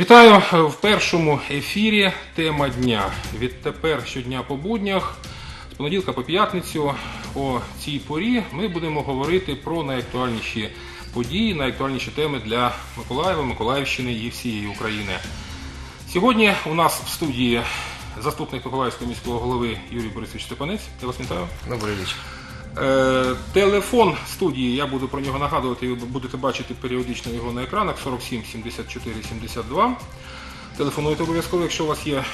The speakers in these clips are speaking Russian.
Вітаю в першому ефірі. Тема дня. Відтепер щодня по буднях, з понеділка по п'ятницю. О цій порі ми будемо говорити про найактуальніші події, найактуальніші теми для Миколаєва, Миколаївщини і всієї України. Сьогодні у нас в студії заступник Миколаївського міського голови Юрій Борисович Степанець. Я вас вітаю. Добрый вечер. Е, Телефон студії, я буду про нього нагадувати, ви будете бачити періодично його на екранах 47 74 72. Телефонуйте обов'язково, якщо у вас є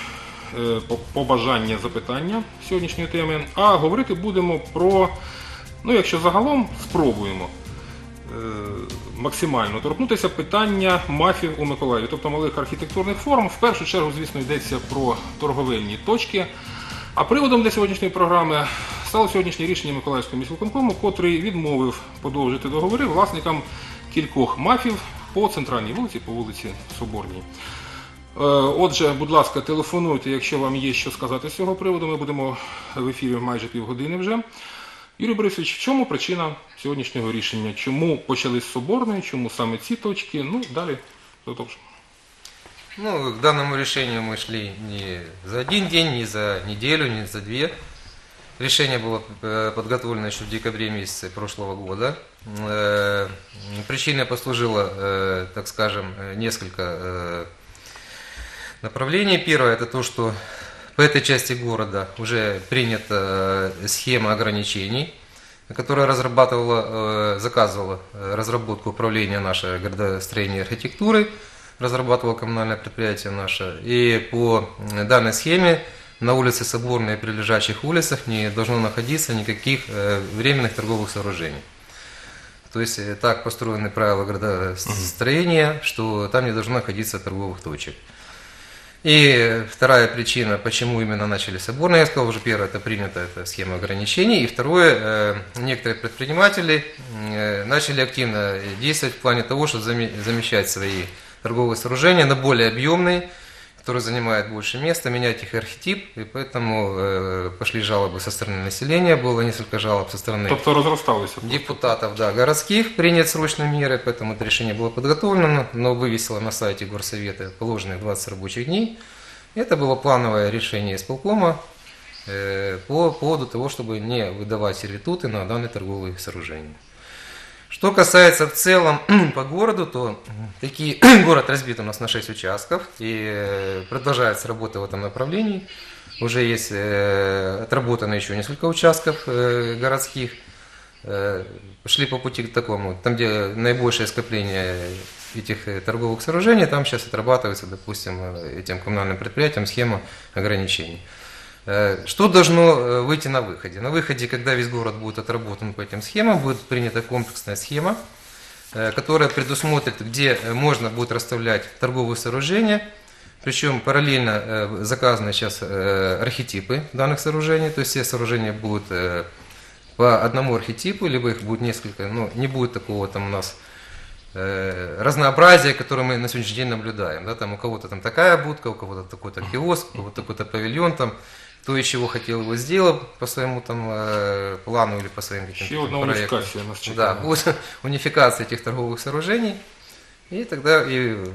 е, побажання, запитання сьогоднішньої теми. А говорити будемо про, ну якщо загалом спробуємо е, максимально торкнутися питання мафів у Миколаєві, тобто малих архітектурних форм. В першу чергу, звісно, йдеться про торговельні точки. А приводом для сьогоднішньої програми стало сьогоднішнє рішення Миколаївського міськвиконкому, котрий відмовив подовжити договори власникам кількох мафів по центральній вулиці, по вулиці Соборній. Е, Отже, будь ласка, телефонуйте, якщо вам є що сказати з цього приводу. Ми будемо в ефірі майже півгодини вже. Юрій Борисович, в чому причина сьогоднішнього рішення? Чому почали з Соборної, чому саме ці точки? Ну, далі продовжимо. Ну, к данному решению мы шли не за один день, не за неделю, не за две. Решение было э, подготовлено еще в декабре месяце прошлого года. Э, Причиной послужило, э, так скажем, несколько направлений. Первое это то, что по этой части города уже принята схема ограничений, которая разрабатывала, заказывала разработку управления нашей градостроения и архитектуры, разрабатывало коммунальное предприятие наше. И по данной схеме на улице Соборной и прилежащих улицах не должно находиться никаких э, временных торговых сооружений. То есть э, так построены правила градостроения, что там не должно находиться торговых точек. И вторая причина, почему именно начали соборно, я сказал уже, первое, это принята эта схема ограничений, и второе, э, некоторые предприниматели э, начали активно действовать в плане того, чтобы заме- замещать свои торговые сооружения на более объемные, которые занимают больше места, менять их архетип, и поэтому э, пошли жалобы со стороны населения, было несколько жалоб со стороны Тобто розросталися. депутатов да, городских принять срочные меры, поэтому это решение было подготовлено, но вывесило на сайте горсовета положенных 20 рабочих дней. Это было плановое решение исполкома э, по поводу того, чтобы не выдавать сервитуты на данные торговые сооружения. Что касается в целом по городу, то такие, город разбит у нас на 6 участков и э, продолжается работа в этом направлении. Уже есть э, отработано еще несколько участков э, городских. Э, Шли по пути к такому, там где наибольшее скопление этих э, торговых сооружений, там сейчас отрабатывается, допустим, э, этим коммунальным предприятием схема ограничений. Э, Что должно э, выйти на выходе? На выходе, когда весь город будет отработан по этим схемам, будет принята комплексная схема, э, которая предусмотрит, где можно будет расставлять торговые сооружения, причем параллельно заказаны сейчас архетипы данных сооружений, то есть все сооружения будут по одному архетипу, либо их будет несколько, но не будет такого там у нас разнообразия, которое мы на сегодняшний день наблюдаем. Да, там у кого-то там такая будка, у кого-то такой-то киоск, у кого-то такой-то павильон, там, кто из чего хотел его сделал по своему там э, плану или по своим каким-то Ще одна проектам. уніфікація нас Да, чекає. будет унификация этих торговых сооружений. И тогда и э,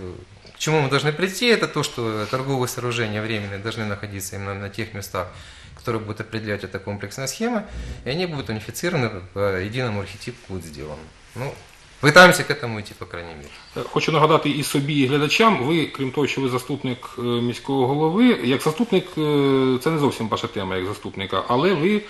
к чему мы должны прийти, это то, что торговые сооружения временные должны находиться именно на тех местах, которые будут определять эта комплексная схема, и они будут унифицированы, по единому архетипу будет сделано. Ну, пытаемся к этому идти, по крайней мере. Е, Хочу нагадати і собі, і глядачам. Ви, крім того, що ви заступник е, міського голови, як заступник, е, це не зовсім ваша тема як заступника, але ви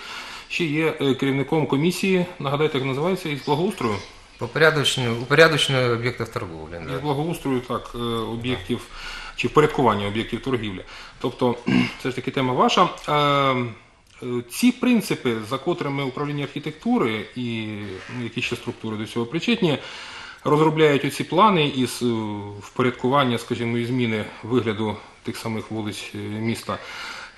ще є е, керівником комісії, нагадайте, як називається, із благоустрою. По порядочную, упорядочению объектов торговли. Із Да. благоустрою так, е, об'єктів чи впорядкування об'єктів торгівлі. Тобто, це ж таки тема ваша. Е, Ці принципи, за котрими управління архітектури і ну, які ще структури до цього причетні, розробляють оці плани із е, впорядкування, скажімо, і зміни вигляду тих самих вулиць е, міста.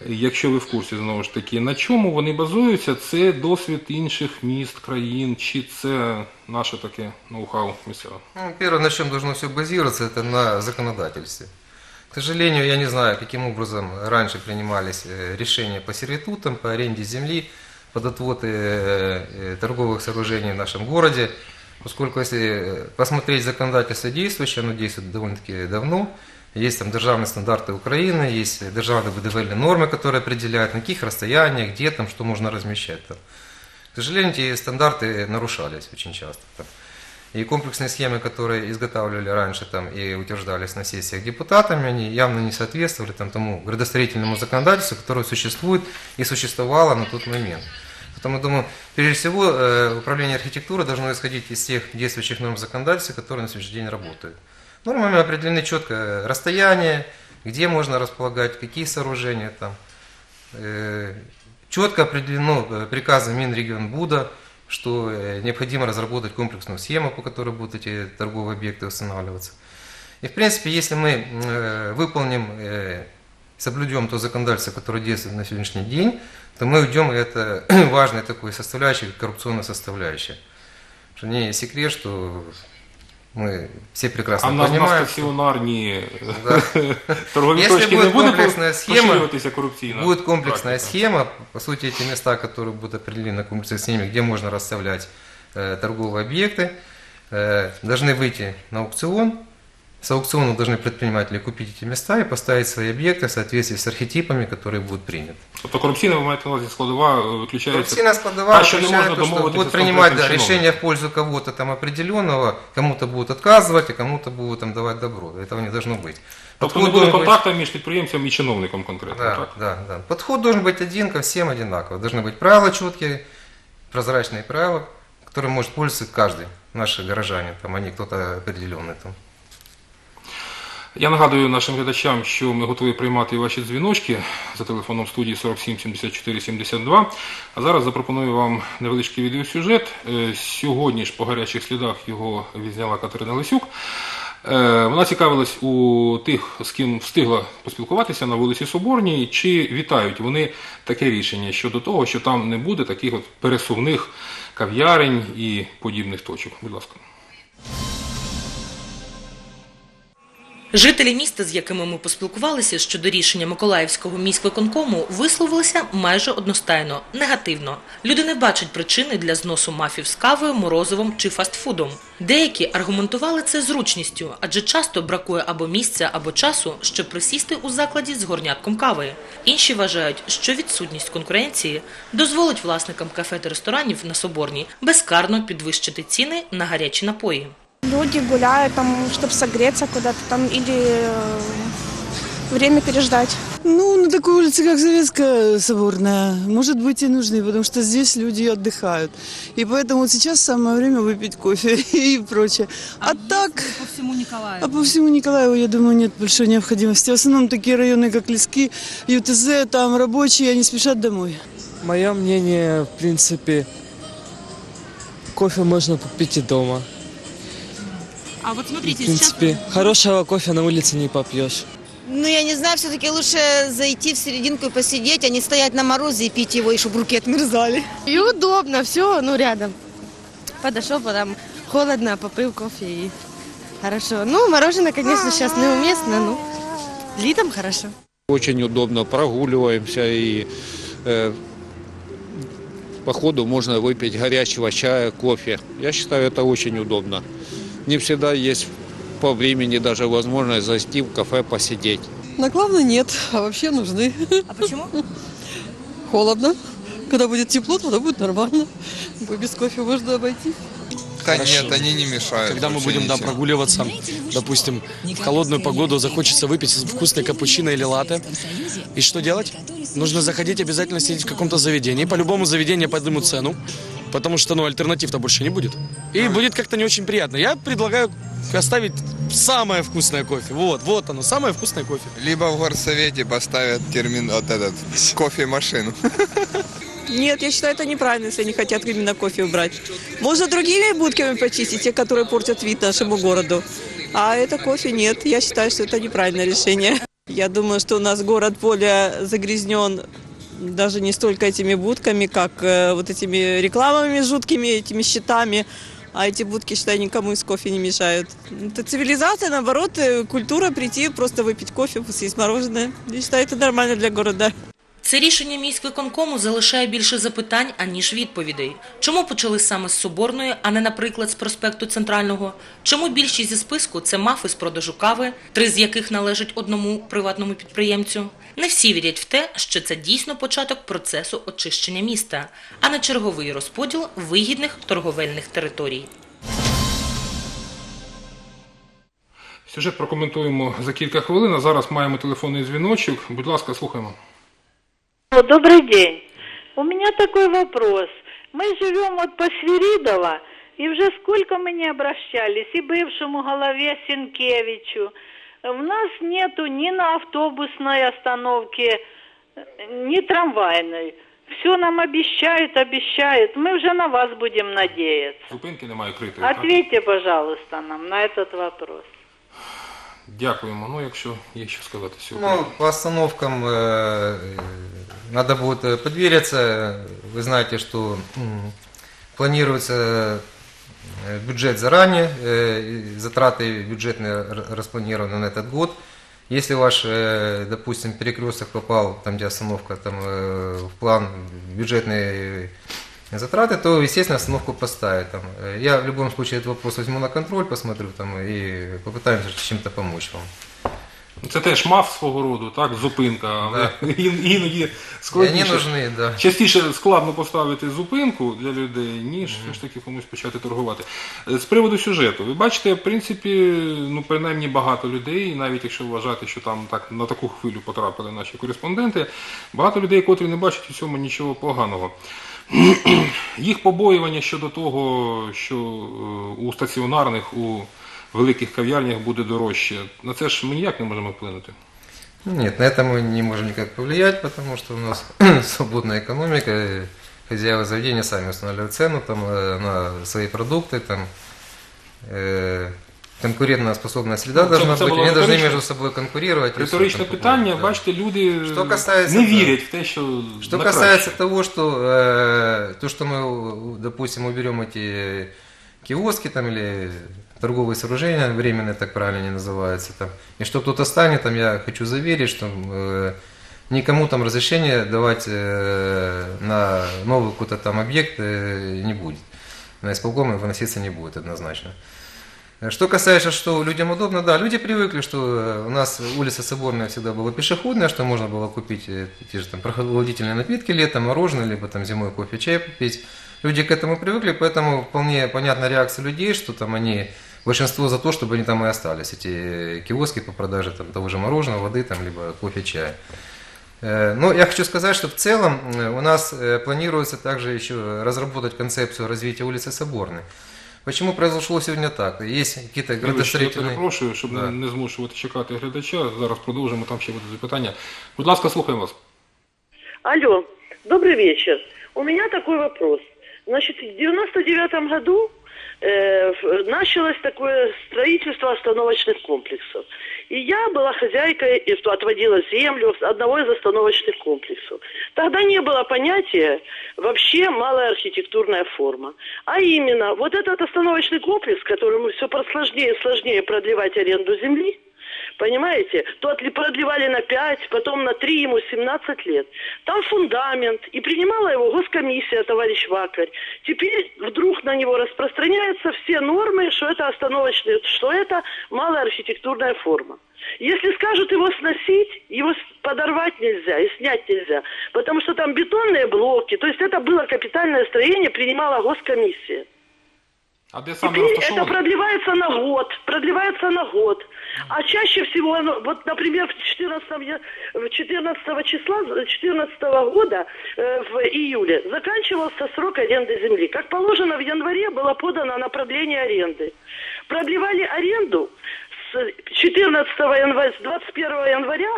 Якщо ви в курсі знову ж таки, на чому вони базуються, це досвід інших міст, країн, чи це наше таке ноу-хау місцеве? Ну, первое, на чем должно все базироваться, это на законодательстве. К сожалению, я не знаю, каким образом раньше принимались э, решения по сервитутам, по аренде земли, под отвод э, э, торговых сооружений в нашем городе. Поскольку если посмотреть законодательство действующее, оно действует довольно-таки давно, Есть там державные стандарты Украины, есть державные будивельные нормы, которые определяют, на каких расстояниях, где там, что можно размещать. Там. К сожалению, эти стандарты нарушались очень часто. Там. И комплексные схемы, которые изготавливали раньше там, и утверждались на сессиях депутатами, они явно не соответствовали там, тому градостроительному законодательству, которое существует и существовало на тот момент. Поэтому, думаю, прежде всего, э, управление архитектуры должно исходить из тех действующих норм законодательства, которые на сегодняшний день работают. Нормами определены четко расстояние, где можно располагать, какие сооружения там. Э, Четко определено э, приказом Минрегионбуда, что э, необходимо разработать комплексную схему, по которой будут эти торговые объекты устанавливаться. И в принципе, если мы э, выполним, э, соблюдем то законодательство, которое действует на сегодняшний день, то мы уйдем, и это важная такой составляющая, как коррупционная составляющая. Что не секрет, что мы все прекрасно А в нас на понимаем, что стаціонарні Да. торгові Якщо точки буде не буде комплексна схема, поширюватися корупційна Будет комплексная практика? схема, по сути, эти места, которые будут определены на комплексной схеме, где можно расставлять э, торговые объекты, э, должны выйти на аукцион. С аукциона должны предприниматели купить эти места и поставить свои объекты в соответствии с архетипами, которые будут приняты. Тобто корупційна, ви маєте на увазі, складова е, виключається. Коррупционная складовая Та, що не включает можна то, что домовитися будут з принимать да, конкретним решения в пользу кого-то там определенного, кому-то будут отказывать, а кому-то будут там давать добро. Этого не должно быть. Тобто не Подход буде должен быть- контакту між підприємцем і чиновником конкретно, Да, так? да, да. Подход должен быть один ко всем одинаково. Должны быть правила четкие, прозрачные правила, которым может пользоваться каждый наш горожанин, там, а не кто-то определенный. Там. Я нагадую нашим глядачам, що ми готові приймати ваші дзвіночки за телефоном студії 47 74 72. А зараз запропоную вам невеличкий відеосюжет. Е, Сьогодні ж по гарячих слідах його відзняла Катерина Лисюк. Е, Вона цікавилась у тих, з ким встигла поспілкуватися на вулиці Соборній, чи вітають вони таке рішення щодо того, що там не буде таких от пересувних кав'ярень і подібних точок. Будь ласка. Жителі міста, з якими ми поспілкувалися щодо рішення Миколаївського міськвиконкому, висловилися майже одностайно негативно. Люди не бачать причини для зносу мафів з кавою, морозивом чи фастфудом. Деякі аргументували це зручністю, адже часто бракує або місця, або часу, щоб присісти у закладі з горнятком кави. Інші вважають, що відсутність конкуренції дозволить власникам кафе та ресторанів на Соборній безкарно підвищити ціни на гарячі напої. Люди гуляют там, чтобы согреться куда-то там или э, время переждать. Ну, на такой улице, как Советская Соборная, может быть и нужны, потому что здесь люди отдыхают. И поэтому вот сейчас самое время выпить кофе и прочее. А, так, по всему Николаеву. а по всему Николаеву, я думаю, нет большой необходимости. В основном такие районы, как Лески, ЮТЗ, там рабочие, они спешат домой. Мое мнение, в принципе, кофе можно попить и дома. А вот В смотрите, принципе, хорошего кофе на улице не попьешь. Ну, я не знаю, все-таки лучше зайти в серединку и посидеть, а не стоять на морозе и пить его, и чтобы руки отмерзали. И удобно, все, ну, рядом. Подошел, потом холодно, попил кофе и хорошо. Ну, мороженое, конечно, сейчас неуместно, ну, летом хорошо. Очень удобно, прогуливаемся и э, по ходу можно выпить горячего чая, кофе. Я считаю, это очень удобно. Не всегда есть по времени даже возможность зайти в кафе посидеть. На главное нет, а вообще нужны. А почему? Холодно. Когда будет тепло, тогда будет нормально. Без кофе можно обойтись. Да нет, они не мешают. Когда мы будем да, прогуливаться, допустим, в холодную погоду, захочется выпить вкусный капучино или латте. И что делать? Нужно заходить обязательно сидеть в каком-то заведении. По любому заведению поднимут цену, потому что ну, альтернатив-то больше не будет. И будет как-то не очень приятно. Я предлагаю оставить самое вкусное кофе. Вот, вот оно, самое вкусное кофе. Либо в горсовете поставят термин, вот этот, кофемашину. Нет, я считаю, это неправильно, если они хотят именно кофе убрать. Можно другими будками почистить, те, которые портят вид нашему городу. А это кофе нет. Я считаю, что это неправильное решение. Я думаю, что у нас город более загрязнен даже не столько этими будками, как э, вот этими рекламами жуткими, этими щитами. А эти будки, считаю, никому из кофе не мешают. Это цивилизация, наоборот, э, культура прийти, просто выпить кофе, съесть мороженое. Я считаю, это нормально для города. Це рішення міськвиконкому залишає більше запитань, аніж відповідей. Чому почали саме з Соборної, а не, наприклад, з проспекту Центрального? Чому більшість зі списку – це мафи з продажу кави, три з яких належать одному приватному підприємцю? Не всі вірять в те, що це дійсно початок процесу очищення міста, а не черговий розподіл вигідних торговельних територій. Сюжет прокоментуємо за кілька хвилин. А зараз маємо телефонний дзвіночок. Будь ласка, слухаємо. Добрый день. У меня такой вопрос. Мы живем вот по Свиридова, и уже сколько мы не обращались, и бывшему голове Сенкевичу. У нас нету ни на автобусной остановке, ни трамвайной. Все нам обещают, обещают. Мы уже на вас будем надеяться. Зупинки немає критої. так? Ответьте, пожалуйста, нам на этот вопрос. Дякуємо. Ну, якщо є що сказати сьогодні. Ну, по остановкам э, надо будет э, подвериться. Вы знаете, что планируется э, бюджет заранее, э, затраты бюджетные распланированы на этот год. Если ваш, допустим, перекресток попал, там где остановка, там в план бюджетные затраты, то, естественно, остановку поставят. Там. Я в любом случае этот вопрос возьму на контроль, посмотрю там и попытаемся чем-то помочь вам. Це теж мав свого роду, так, зупинка, ін- іноді складніше. вони нужны, да. Частіше складно поставити зупинку для людей, ніж все ж таки комусь почати торгувати. Е, З приводу сюжету, ви бачите, в принципі, ну принаймні багато людей, навіть якщо вважати, що там так на таку хвилю потрапили наші кореспонденти, багато людей, котрі не бачать у цьому нічого поганого. Їх побоювання щодо того, що е, у стаціонарних, у великих кав'ярнях буде дорожче, на це ж ми ніяк не можемо вплинути. Нет, на это мы не можем никак повлиять, потому что у нас свободная экономика, и хозяева заведения сами устанавливают цену там, э, на свои продукты, там, э, конкурентная способная среда Ну, должна це быть, було они должны риторичне- между собой конкурировать. и всё Риторичне там питання, такое, да. бачите, люди касается, не вірять в те, що Что на касается краще. того, что, э, то, что мы, допустим, уберем эти киоски там или торговые сооружения, временные так правильно не называются, там, и что кто-то станет, там, я хочу заверить, что э, никому там разрешение давать э, на новый какой-то там объект э, не будет. На исполком выноситься не будет однозначно. Что касается, что людям удобно, да, люди привыкли, что э, у нас улица Соборная всегда была пешеходная, что можно было купить э, те же там прохладительные напитки летом, мороженое, либо там зимой кофе, чай попить. Люди к этому привыкли, поэтому вполне понятна реакция людей, что там они, большинство за то, чтобы они там и остались, эти киоски по продаже там, того же мороженого, воды, там, либо кофе, чая. Э, Но я хочу сказать, что в целом э, у нас э, планируется также еще разработать концепцию развития улицы Соборной. Почему произошло сегодня так? Есть какие-то Вибачте, Я градостроительные... перепрошую, щоб Да. не- змушувати чекати глядача. Зараз продовжимо, там ще буде запитання. Будь ласка, слухаємо вас. Алло, добрый вечер. У меня такой вопрос. Значит, в 99 году э, началось такое строительство остановочных комплексов. И я была хозяйкой, и отводила землю одного из остановочных комплексов. Тогда не было понятия вообще малая архитектурная форма. А именно, вот этот остановочный комплекс, которому все сложнее и сложнее продлевать аренду земли, Понимаете? То отли- продлевали на 5, потом на 3, ему 17 лет. Там фундамент, и принимала его госкомиссия, товарищ Вакарь. Теперь вдруг на него распространяются все нормы, что это остановочный, что это малая архитектурная форма. Если скажут его сносить, его подорвать нельзя и снять нельзя, потому что там бетонные блоки, то есть это было капитальное строение, принимала госкомиссия. А Теперь это продлевается на год, продлевается на год. А чаще всего, вот, например, в 14, я- в 14 числа, 14 года, э, в июле, заканчивался срок аренды земли. Как положено, в январе было подано на продление аренды. Продлевали аренду с 14 января, с 21 января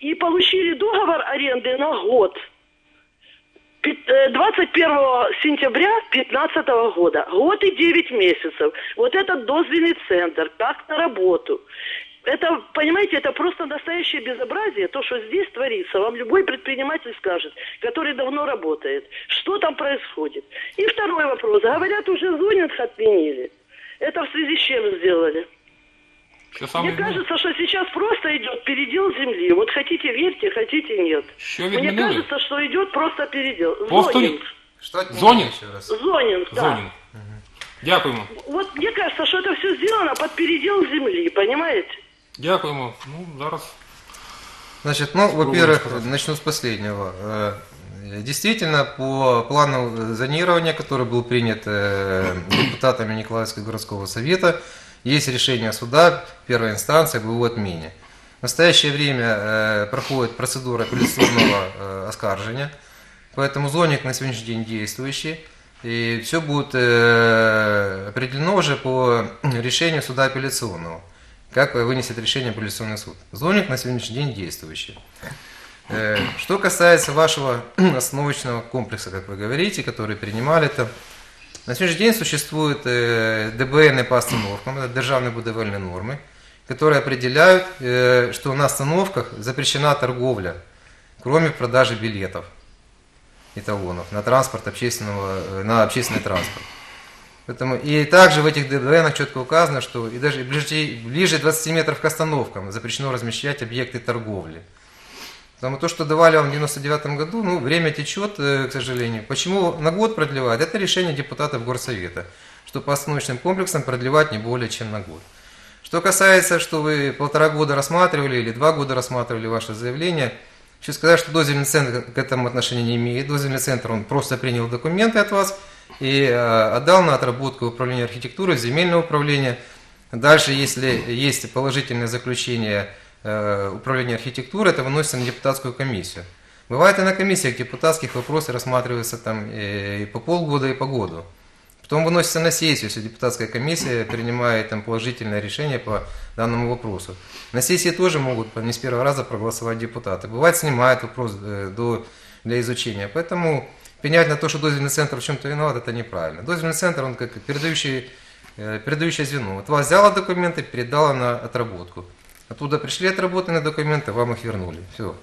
и получили договор аренды на год. Пи- э, 21 сентября 2015 года. Год и 9 месяцев. Вот этот дозвенный центр, как на работу. Это, понимаете, это просто настоящее безобразие, то, что здесь творится. Вам любой предприниматель скажет, который давно работает, что там происходит. И второй вопрос. Говорят, уже зонинг отменили. Это в связи с чем сделали? Що саме Мне відмінили? кажется, что сейчас просто идет передел земли. Вот хотите верьте, хотите нет. Що Мне відмінили? кажется, что идет просто передел. Повторіть. Зонинг. Что отменили Зонинг? еще раз? Зонинг, да. Зонінг. Дякуємо. Вот мне кажется, что это все сделано под передел земли, понимаете? Дякуємо. Ну, зараз Значит, ну, Попробуем во-первых, сказать. начну с последнего. Э, Действительно, по плану зонирования, который был принят э, депутатами Николаевского городского совета, есть решение суда первой инстанции об его отмене. В настоящее время э, проходит процедура апелляционного э, оскаржения, поэтому зоник на сегодняшний день действующий. И все будет э, определено уже по решению суда апелляционного, как вынесет решение апелляционный суд. Зоник на сегодняшний день действующий. Что касается вашего остановочного комплекса, как вы говорите, который принимали там, на сегодняшний день существуют э, ДБН по остановкам, это державные будовельные нормы, которые определяют, э, что на остановках запрещена торговля, кроме продажи билетов и талонов на транспорт общественного, э, на общественный транспорт. Поэтому, и также в этих ДБНах четко указано, что и даже ближе, ближе 20 метров к остановкам запрещено размещать объекты торговли. Потому то, что давали вам в 99 году, ну, время течет, э, к сожалению. Почему на год продлевают? Это решение депутатов Горсовета, что по остановочным комплексам продлевать не более чем на год. Что касается, что вы полтора года рассматривали или два года рассматривали ваше заявление, хочу сказать, что дозвельный центр к этому отношения не имеет. Дозвельный центр, он просто принял документы от вас и э, отдал на отработку управления архитектуры, земельное управление. Дальше, если есть положительное заключение управления архитектуры, это выносится на депутатскую комиссию. Бывает и на комиссиях депутатских вопросы рассматриваются там э, и по полгода, и по году. Потом выносится на сессию, если депутатская комиссия принимает там положительное решение по данному вопросу. На сессии тоже могут не с первого раза проголосовать депутаты. Бывает снимают вопрос э, до, для изучения. Поэтому пенять на то, что дозвельный центр в чем-то виноват, это неправильно. Дозвельный центр, он как передающий, э, передающее звено. Вот вас взяла документы, передала на отработку. Оттуда пришли отработанные документы, вам их вернули. Все.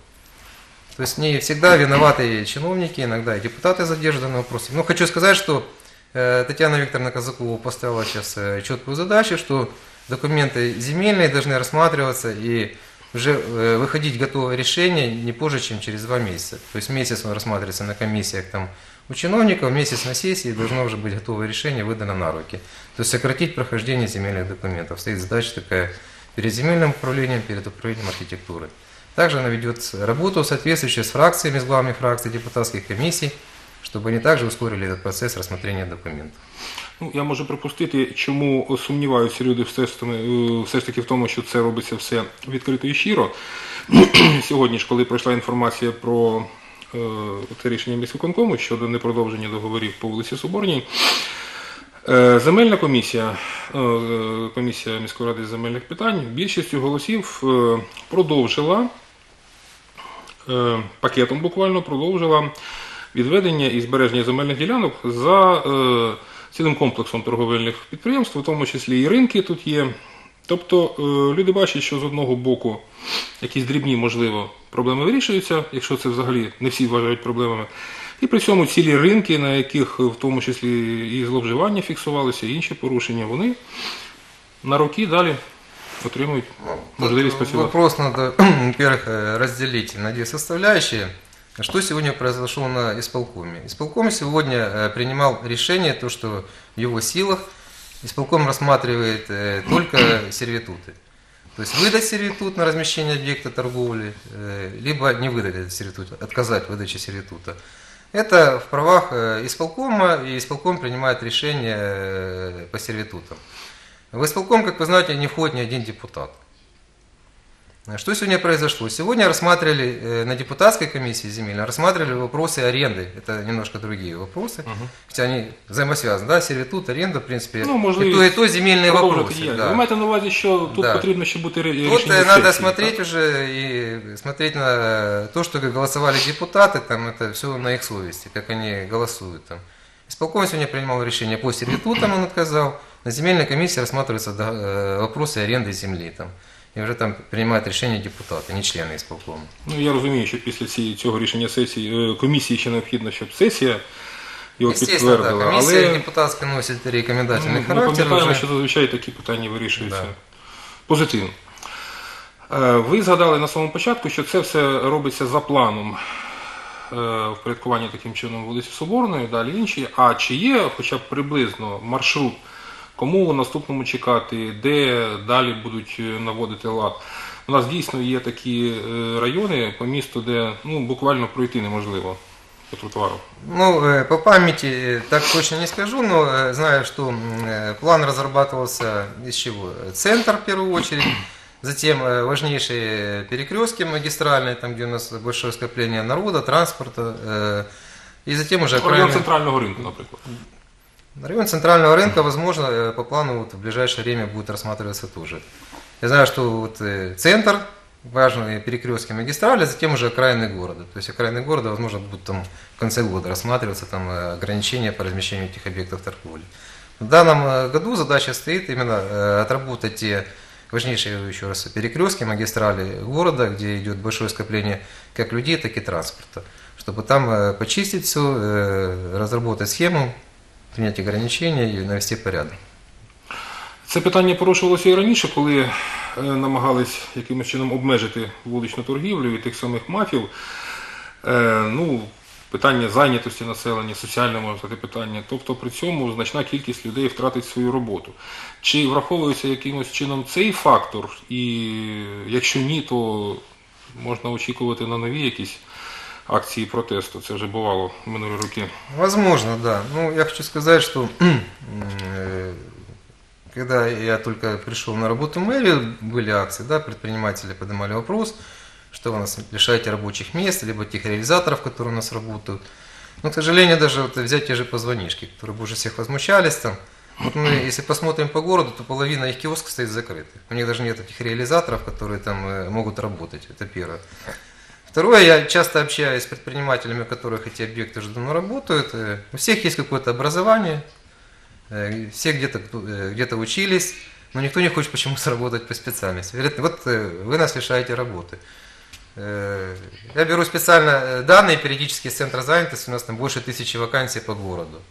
То есть не всегда виноваты чиновники, иногда и депутаты задержаны на вопросе. Но хочу сказать, что э, Татьяна Викторовна Казакова поставила сейчас э, четкую задачу, что документы земельные должны рассматриваться и уже э, выходить готовое решение не позже, чем через два месяца. То есть месяц он рассматривается на комиссиях там, у чиновников, месяц на сессии должно уже быть готовое решение выдано на руки. То есть сократить прохождение земельных документов. Стоит задача такая перед земельным управлением, перед управлением архитектуры. Также она ведет работу соответствующую с фракциями, с главами фракций депутатских комиссий, чтобы они также ускорили этот процесс рассмотрения документов. Ну, я можу припустити, чому сумніваються люди все ж, таки, е, все ж таки в тому, що це робиться все відкрито і щиро. Сьогодні ж, коли пройшла інформація про е, це рішення міськвиконкому щодо непродовження договорів по вулиці Соборній, е, земельна комісія, е, комісія міської ради земельних питань більшістю голосів е, продовжила е, пакетом буквально продовжила відведення і збереження земельних ділянок за е, цілим комплексом торговельних підприємств, в тому числі і ринки тут є. Тобто е, люди бачать, що з одного боку якісь дрібні, можливо, проблеми вирішуються, якщо це взагалі не всі вважають проблемами. І при цьому цілі ринки, на яких в тому числі і зловживання фіксувалися, і інші порушення, вони на роки далі отримують можливість працювати. Вопрос надо, во-первых, э, разделить на две составляющие. Что сегодня произошло на исполкоме? Исполком сегодня э, принимал решение, то, что в его силах исполком рассматривает э, только сервитуты. То есть выдать сервитут на размещение объекта торговли, э, либо не выдать этот сервитут, отказать в выдаче сервитута. Это в правах э, исполкома, и исполком принимает решение э, по сервитутам. В исполком, как вы знаете, не входит ни один депутат. Что сегодня произошло? Сегодня рассматривали э, на депутатской комиссии земельной, рассматривали вопросы аренды. Это немножко другие вопросы, хотя они взаимосвязаны. Да? Сервитут, аренда, в принципе, Ну, и можливість то, и то земельные продовжити вопросы. діяльність. да. Ви маєте на увазі, що тут Да. потрібно ще бути ре- Тут рішення э, надо сесії, смотреть так? уже и смотреть на то, что как голосовали депутаты, там это все на их совести, как они голосуют. Там. Исполком сегодня принимал решение по сервитутам, он отказал. На земельной комиссии рассматриваются да, э, вопросы аренды земли. Там. И уже там принимают решение депутаты, не члены исполкома. Ну я розумію, що після цієї цього рішення сесії е, комісії ще необхідно, щоб сесія його Естественно, да, підтвердила. комиссия але депутатская носит рекомендательный ну, ми характер. пам'ятаємо, уже. що зазвичай такі питання вирішуються Позитивно. Е, Ви згадали на самому початку, що це все робиться за планом е, впорядкування таким чином вулиці Соборної, далі інші. А чи є хоча б приблизно маршрут, кому в наступному чекати, де далі будуть е, наводити лад? У нас дійсно є такі е, райони по місту, де ну, буквально пройти неможливо по тротуару. Ну, э, по памяти э, так точно не скажу, но э, знаю, что м, э, план разрабатывался из чего? Центр в первую очередь, затем э, важнейшие перекрестки магистральные, там, где у нас большое скопление народа, транспорта, э, и затем уже Район окраины- центрального ринку, наприклад. Район центрального рынка, возможно, э, по плану вот в ближайшее время будет рассматриваться тоже. Я знаю, что вот э, центр, важные перекрестки магистрали, затем уже окраины города. То есть окраины города, возможно, будут там в конце года рассматриваться там э, ограничения по размещению этих объектов торговли. В данном году задача стоит именно отработать те важнейшие еще раз перекрестки магистрали города, где идет большое скопление как людей, так и транспорта. Чтобы там почистить все, разработать схему, принять ограничения и навести порядок. Це питання порушувалося і раніше, коли е, намагались якимось чином обмежити вуличну торгівлю і тих самих мафів. Е, ну, питання зайнятості населення, соціальне можна сказати, питання. Тобто при цьому значна кількість людей втратить свою роботу. Чи враховується якимось чином цей фактор? І якщо ні, то можна очікувати на нові якісь акції протесту. Це вже бувало в минулі роки. Возможно, да. Ну, я хочу сказать, что э, когда я только пришел на работу в мэрию, были акции, да, предприниматели поднимали вопрос, что вы нас лишаете рабочих мест, либо тех реализаторов, которые у нас работают. Но, к сожалению, даже вот взять те же позвонишки, которые больше всех возмущались там, вот мы, если посмотрим по городу, то половина их киосков стоит закрыты. У них даже нет этих реализаторов, которые там э, могут работать. Это первое. Второе, я часто общаюсь с предпринимателями, у которых эти объекты уже давно работают. Э, У всех есть какое-то образование, э, все где-то э, где-то учились, но никто не хочет почему-то работать по специальности. Говорят, вот вы нас лишаете работы. Я беру специально данные периодически с центра занятости, у нас там больше тысячи вакансий по городу.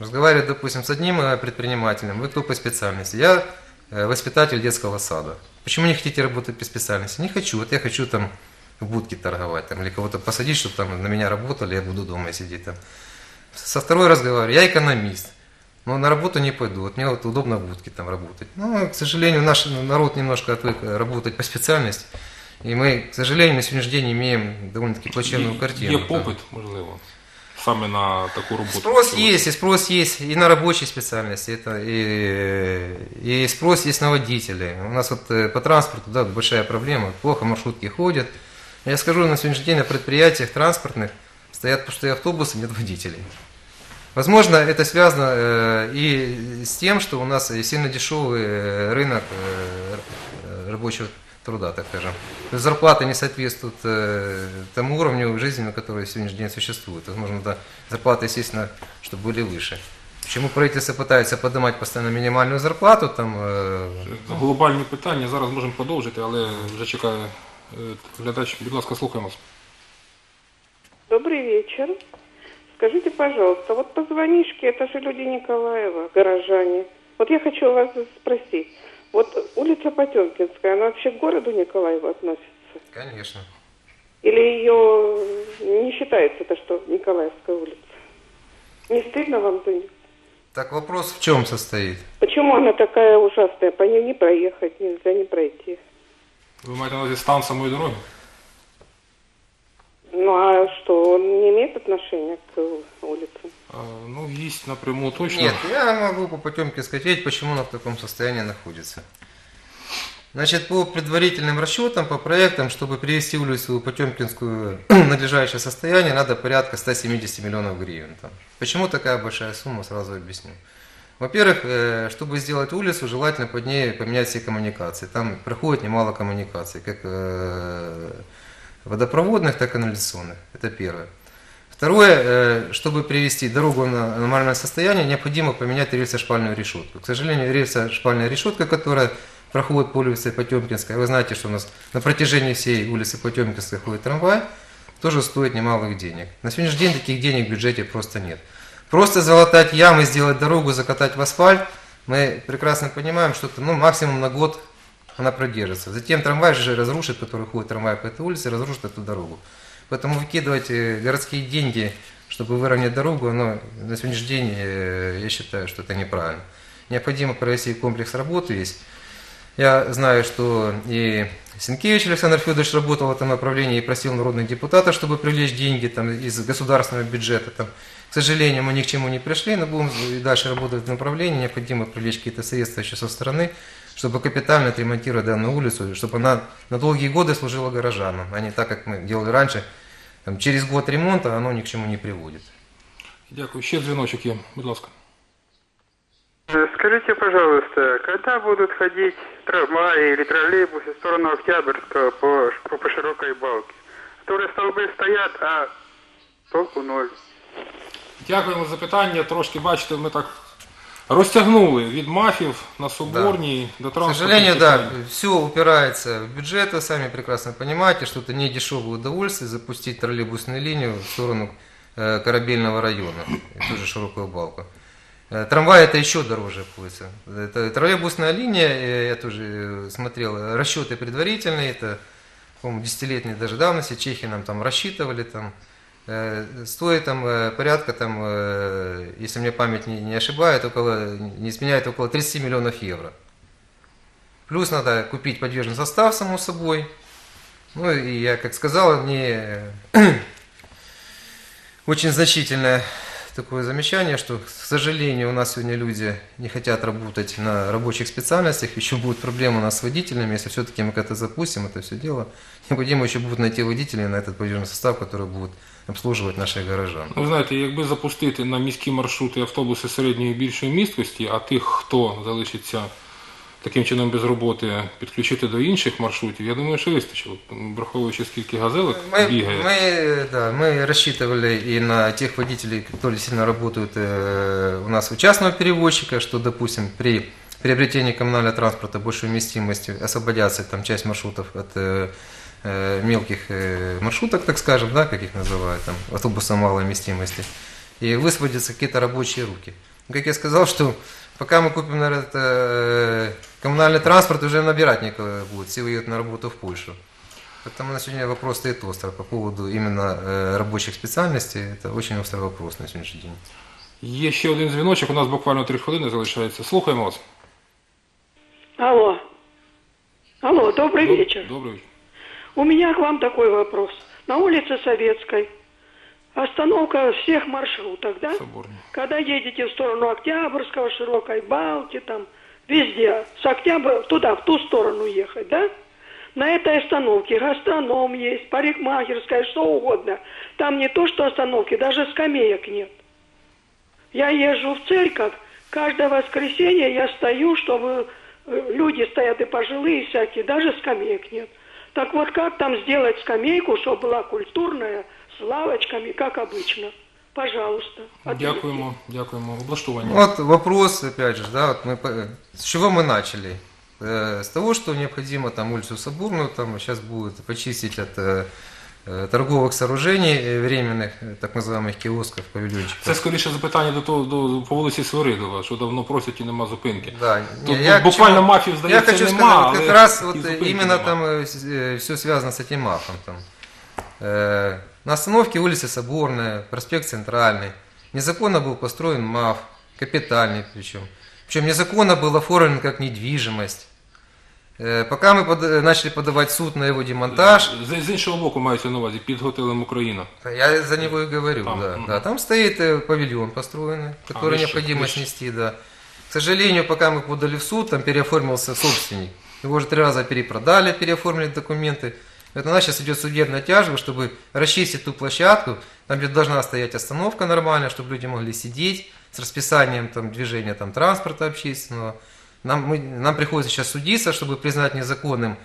Разговариваю, допустим, с одним предпринимателем, вы кто по специальности? Я воспитатель детского сада. Почему не хотите работать по специальности? Не хочу, вот я хочу там в будке торговать, там, или кого-то посадить, чтобы там на меня работали, я буду дома сидеть там. Со второй разговариваю, я экономист, но на работу не пойду, вот мне вот удобно в будке там работать. Но, к сожалению, наш народ немножко отвык э, работать по специальности, и мы, к сожалению, на сегодняшний день имеем довольно-таки плачевную картину. Є попит, можливо, саме на таку роботу. Спрос есть, и спрос есть и на рабочей специальности, это и, и спрос есть на водителей. У нас вот э, по транспорту, да, большая проблема, плохо маршрутки ходят. Я скажу, на сегодняшний день на предприятиях транспортных стоят пустые автобусы, нет водителей. Возможно, это связано э, и с тем, что у нас сильно дешевый э, рынок э, рабочего труда, так скажем. Зарплаты не соответствуют тому уровню жизни, который сегодняшний день существует. Возможно, да, зарплаты, естественно, чтобы были выше. Почему правительство пытается поднимать постоянно минимальную зарплату, там, Глобальні питання зараз можемо продовжити, але вже чекає глядач. Будь ласка, слухаємо вас. Добрый вечер. Скажите, пожалуйста, вот позвонишки, это же люди Николаева, горожане. Вот я хочу вас спросить. Вот улица Потемкинская, она вообще к городу Николаева относится? конечно. Или ее не считается то, что Николаевская улица? Не стыдно вам за нее? Так вопрос в чем состоит? Почему она такая ужасная? По ней не проехать, нельзя не пройти. Ви маєте на увазі стан самої дороги? Ну а что, он не имеет отношения к улице? А, Ну, їсть напряму точно. Нет, я могу по Потемкинской ответить, почему она в таком состоянии находится. Значит, по предварительным расчетам, по проектам, чтобы привести улицу Потемкинскую в надлежащее состояние, надо порядка 170 миллионов гривен. Там. Почему такая большая сумма, сразу объясню. Во-первых, э, чтобы сделать улицу, желательно под ней поменять все коммуникации. Там проходит немало коммуникаций, как э, водопроводных, так и канализационных. Это первое. Второе, э, чтобы привести дорогу на нормальное состояние, необходимо поменять рельсо-шпальную решетку. К сожалению, рельсо-шпальная решетка, которая проходит по улице Потемкинской, вы знаете, что у нас на протяжении всей улицы Потемкинской ходит трамвай, тоже стоит немалых денег. На сегодняшний день таких денег в бюджете просто нет. Просто залатать ямы, сделать дорогу, закатать в асфальт, мы прекрасно понимаем, что ну, максимум на год она продержится. Затем трамвай же разрушит, который ходит трамвай по этой улице, разрушит эту дорогу. Поэтому выкидывать городские деньги, чтобы выровнять дорогу, но на сегодняшний день э, я считаю, что это неправильно. Необходимо провести комплекс работы весь. Я знаю, что и Сенкевич Александр Федорович работал в этом направлении и просил народных депутатов, чтобы привлечь деньги там, из государственного бюджета. Там. К сожалению, мы ни к чему не пришли, но будем и дальше работать в этом направлении. Необходимо привлечь какие-то средства еще со стороны, чтобы капитально отремонтировать данную улицу, чтобы она на долгие годы служила горожанам, а не так, как мы делали раньше. Там, через год ремонта оно ни к чему не приводит. Дякую. Ще дзвіночок є. Будь ласка. Скажите, пожалуйста, когда будут ходить трамваи или троллейбусы в сторону Октябрьского по, по, по широкой балке? Которые столбы стоят, а толку ноль. Дякуємо за запитання. Трошки бачите, ми так розтягнули від мафів на Соборній до К транспорту. сожалению, да, все упирается в бюджет, вы сами прекрасно понимаете, что это не дешевое удовольствие запустить троллейбусную линию в сторону э, корабельного района, и ту же широкую балку. Э, Трамвай это еще дороже обходится. Это троллейбусная линия, я тоже э, смотрел, э, расчеты предварительные, это, по-моему, десятилетней даже давности, чехи нам там рассчитывали, там, стоит там порядка, там, если мне память не, не ошибает, около, не изменяет около 30 миллионов евро. Плюс надо купить подвижный состав, само собой. Ну и я, как сказал, не очень значительное такое замечание, что, к сожалению, у нас сегодня люди не хотят работать на рабочих специальностях, еще будут проблемы у нас с водителями, если все-таки мы как-то запустим это все дело, необходимо еще будут найти водителей на этот подвижный состав, который будет обслуживать наших горожан. Ви знаєте, якби запустити на міські маршрути автобуси середньої і більшої місткості, а тих, хто залишиться таким чином без роботи, підключити до інших маршрутів, я думаю, що вистачило, б, враховуючи скільки газелок Мы, бігає. мы, да, мы рассчитывали и на тех водителей, которые сильно работают э, у нас у частного перевозчика, что, допустим, при приобретении коммунального транспорта большей вместимости освободятся там часть маршрутов от э, э, мелких э, маршруток, так скажем, да, как их называют, там, автобуса малой вместимости, и высвободятся какие-то рабочие руки. Как я сказал, что пока мы купим, наверное, это, э, коммунальный транспорт, уже набирать некого будет, все уедут на работу в Польшу. Поэтому на сегодня вопрос стоит остро по поводу именно э, рабочих специальностей. Это очень острый вопрос на сегодняшний день. Є ще один дзвіночок, у нас буквально три хвилини залишається. Слухаємо вас. Алло. Алло, добрый Доб- вечер. Добрий вечір. У меня к вам такой вопрос. На улице Советской остановка всех маршруток, да? Когда едете в сторону Октябрьского, Широкой Балки, там, везде, с Октября туда, в ту сторону ехать, да? На этой остановке гастроном есть, парикмахерская, что угодно. Там не то, что остановки, даже скамеек нет. Я езжу в церковь, каждое воскресенье я стою, чтобы э, люди стоят и пожилые всякие, даже скамеек нет. Так вот, как там сделать скамейку, чтобы была культурная, с лавочками, как обычно? Пожалуйста. Дякуємо, дякуємо. Облаштування. Вот вопрос, опять же, да, вот мы, по- с чего мы начали? Э, С того, что необходимо там улицу Соборную, там сейчас будет почистить от э, э, торговых сооружений э, временных, э, так называемых киосков, павильончиков. Це скоріше запитання до того до по вулиці Свиридова, що давно просять і нема зупинки. Да, Тут не, я к буквально чему- мафів Я здається хочу нема, сказать, вот але как раз і вот зупинки именно нема. там все связано с этим мафом. Там. Э, на остановке улицы Соборная, проспект Центральный, незаконно был построен МАФ, капитальный причем. Причем незаконно был оформлен как недвижимость. Э, Пока мы под- начали подавать в суд на его демонтаж, З, з іншого боку мається на увазі під готелем Україна. я за него и говорю, Там, да, мгм. да. Там стоит э, павильон построенный, который выше, необходимо выше. снести, да. К сожалению, пока мы подали в суд, там переоформился собственник. Его уже три раза перепродали, переоформили документы. Это у нас сейчас идет судебная тяжба, чтобы расчистить ту площадку, там где должна стоять остановка нормальная, чтобы люди могли сидеть с расписанием там, движения там, транспорта общественного. Нам, мы, нам приходится сейчас судиться, чтобы признать незаконным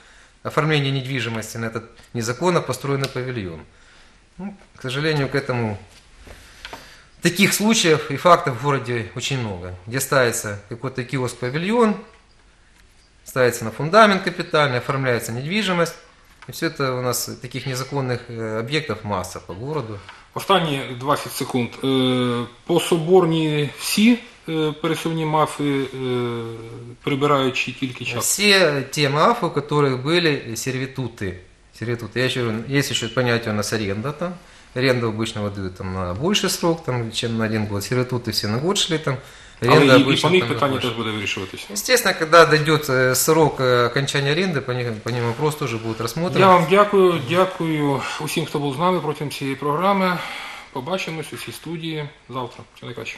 оформление недвижимости на этот незаконно построенный павильон. Ну, к сожалению, к этому таких случаев и фактов в городе очень много, где ставится какой-то киоск-павильон, ставится на фундамент капитальный, оформляется недвижимость. И все это у нас таких незаконных э, объектов масса по городу. Останні 20 секунд. Е, По Соборній всі е, пересувні мафи, е, прибираючи тільки час? Все те мафы, у которых были сервитуты. Сервитуты. Я еще, говорю, есть еще понятие у нас аренда там. Аренду обычно выдают там на больший срок, там, чем на один год. Сервитуты все на год шли там. Але Аренда і, і обычно по них там на питання больше. теж буде вирішуватися. Естественно, когда дойдет э, срок э, окончания аренды, по ним, по ним вопрос тоже будет рассмотрен. Я вам дякую, дякую усім, хто був з нами протягом цієї програми. Побачимось у цій студії завтра. Все найкраще.